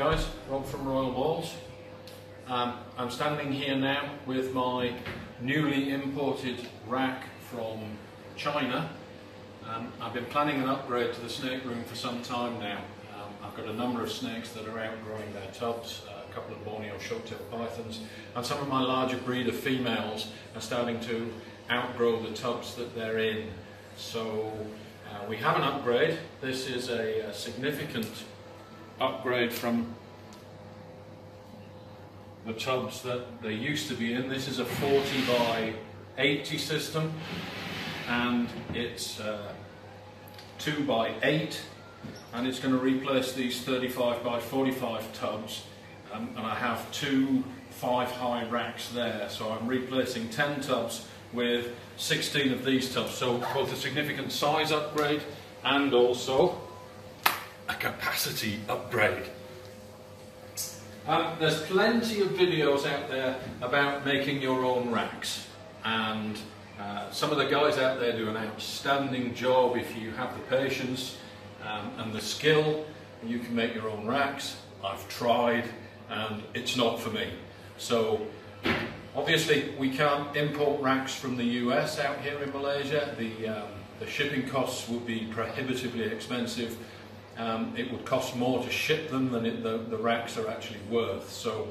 guys, Rob from Royal Balls. Um, I'm standing here now with my newly imported rack from China. Um, I've been planning an upgrade to the snake room for some time now. Um, I've got a number of snakes that are outgrowing their tubs, uh, a couple of Borneo short-tailed pythons, and some of my larger breeder females are starting to outgrow the tubs that they're in. So uh, we have an upgrade. This is a, a significant upgrade from the tubs that they used to be in. This is a 40 by 80 system and it's uh, 2 by 8 and it's going to replace these 35 by 45 tubs um, and I have two 5 high racks there so I'm replacing 10 tubs with 16 of these tubs so both a significant size upgrade and also a capacity upgrade. Um, there's plenty of videos out there about making your own racks and uh, some of the guys out there do an outstanding job if you have the patience um, and the skill you can make your own racks. I've tried and it's not for me. So obviously we can't import racks from the US out here in Malaysia. The, um, the shipping costs would be prohibitively expensive um, it would cost more to ship them than it, the, the, racks are actually worth. So,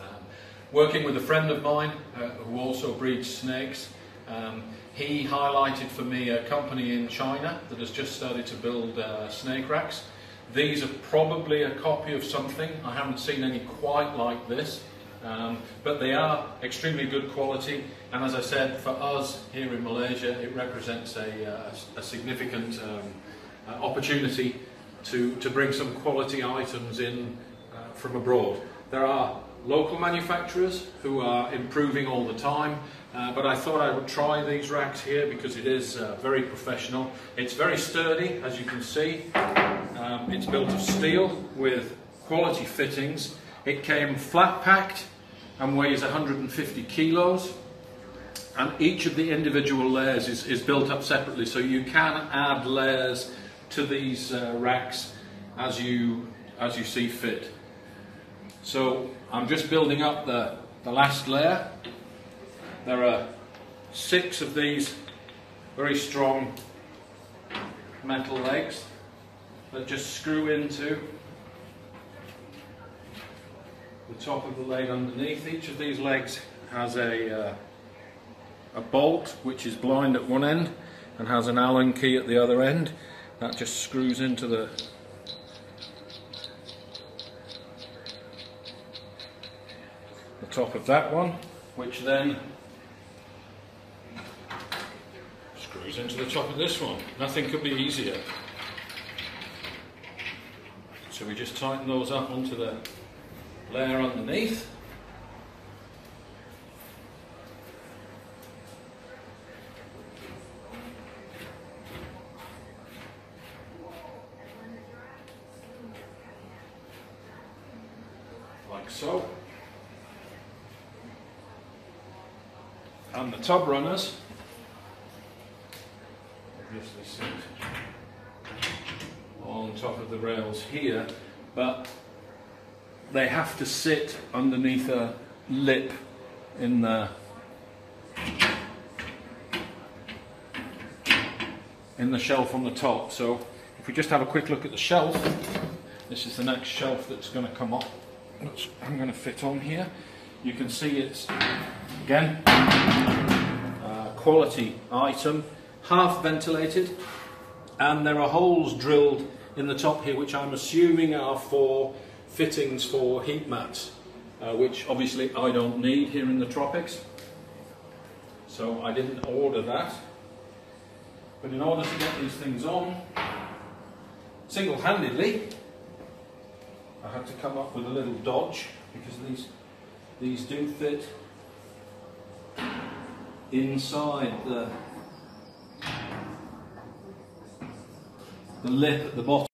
um, working with a friend of mine uh, who also breeds snakes, um, he highlighted for me a company in China that has just started to build uh, snake racks. These are probably a copy of something. I haven't seen any quite like this, um, but they are extremely good quality. And as I said, for us here in Malaysia, it represents a, uh, a significant um, uh, opportunity to, to bring some quality items in uh, from abroad. There are local manufacturers who are improving all the time, uh, but I thought I would try these racks here because it is uh, very professional. It's very sturdy, as you can see. Um, it's built of steel with quality fittings. It came flat packed and weighs 150 kilos. And each of the individual layers is, is built up separately, so you can add layers to these uh, racks as you, as you see fit. So I'm just building up the, the last layer. There are six of these very strong metal legs that just screw into the top of the leg underneath. Each of these legs has a, uh, a bolt which is blind at one end and has an Allen key at the other end that just screws into the the top of that one which then screws into the top of this one. Nothing could be easier. So we just tighten those up onto the layer underneath like so. And the tub runners obviously sit on top of the rails here, but they have to sit underneath a lip in the in the shelf on the top. So if we just have a quick look at the shelf, this is the next shelf that's going to come up which I'm going to fit on here. You can see it's, again, a quality item, half ventilated, and there are holes drilled in the top here, which I'm assuming are for fittings for heat mats, uh, which obviously I don't need here in the tropics. So I didn't order that. But in order to get these things on, single-handedly, I had to come up with a little dodge because these these do fit inside the the lip at the bottom.